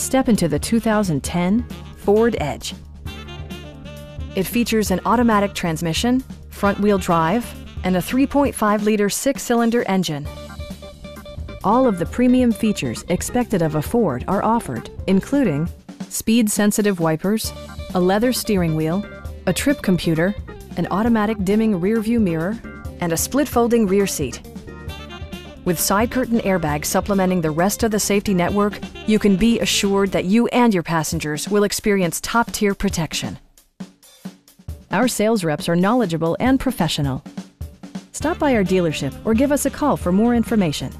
Step into the 2010 Ford Edge. It features an automatic transmission, front-wheel drive, and a 3.5-liter six-cylinder engine. All of the premium features expected of a Ford are offered, including speed-sensitive wipers, a leather steering wheel, a trip computer, an automatic dimming rearview mirror, and a split-folding rear seat. With side curtain airbags supplementing the rest of the safety network, you can be assured that you and your passengers will experience top-tier protection. Our sales reps are knowledgeable and professional. Stop by our dealership or give us a call for more information.